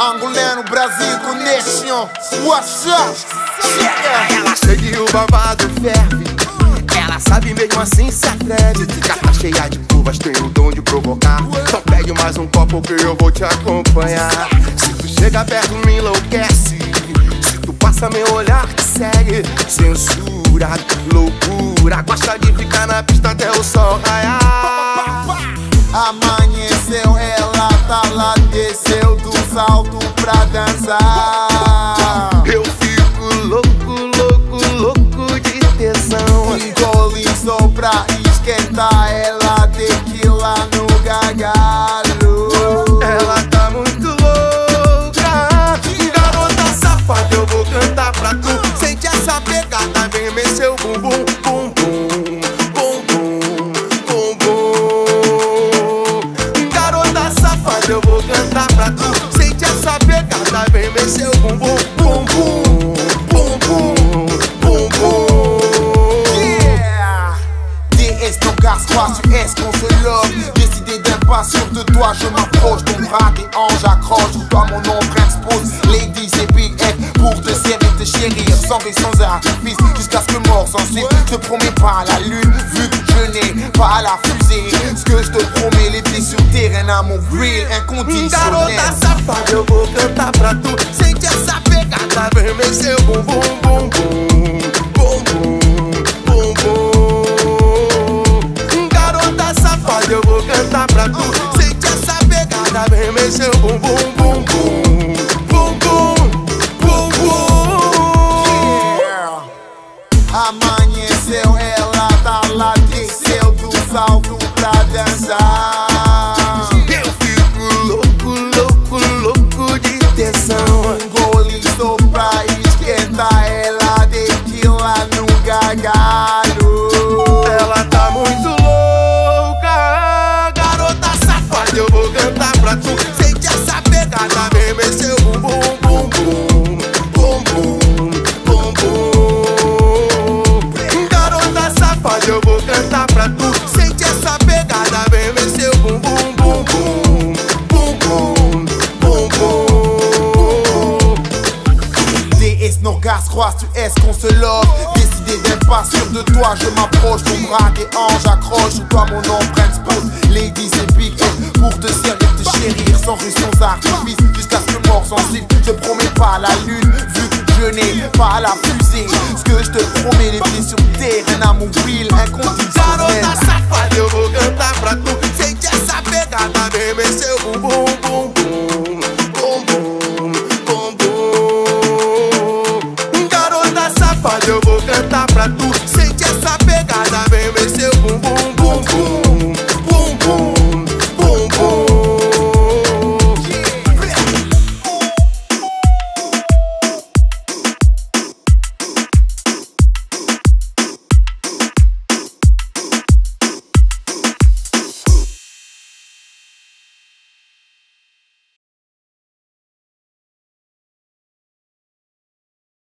Angolano, Brasil Connection, what's up? Ela chega e o babado ferve. Ela sabe mesmo assim se atreve. Gata cheia de curvas, tem o dom de provocar. Então pegue mais um copo que eu vou te acompanhar. Se tu chega perto, me enlouquece. Se tu passa meu olhar, te segue. Censura, loucura. Gosta de ficar na pista até o sol raiar. Amanheceu, ela tá lá, desceu do salto pra dançar. Eu fico louco, louco, louco de tesão. Engole só pra esquentar, ela tequila no gargalo. Ton gars, crois tu es qu'on se love. Décidé sûr de toi, je m'approche. Ton bras des anges accroche, toi mon ombre expose. Lady c'est Big F pour te servir, te chérir. Sans et sans artifice, jusqu'à ce que mort s'en suive Te promets pas la lune, vu que je n'ai pas la fusée. Ce que je te promets, pieds sur terre, un amour real, inconditionnel. Safada, eu vou cantar pra tu. Sente essa pegada, vem mexer o bumbum, bumbum, bumbum, pegada, vem mexer o bumbum, bumbum, bumbum, bumbum. Yeah. Amanheceu, ela tá lá, desceu do salto pra dançar. Eu fico louco, louco, louco de tesão. Engole só pra esquentar, ela tequila no gargalo. DS nos gaz, crois tu es qu'on se love? Décidé d'être pas sûr de toi, je m'approche Ton bras des anges accroche, sur toi mon empreinte pose. Lady c'est Big pour te servir, te chérir Sans rue, sans artifice, jusqu'à ce que mort s'en suive Je promets pas la lune, vu que je n'ai pas la fusée. Ce que je te promets, les pieds sur terre, un amour real, inconditionnel eu vou cantar pra tu. Sente essa pegada, vem mexer o bumbum, bumbum, pra tu. Sem